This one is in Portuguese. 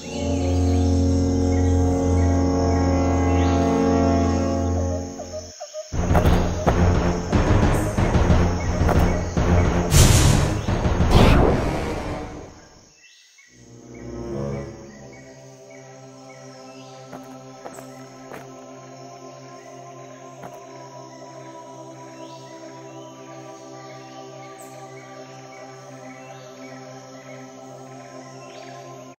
Yeah.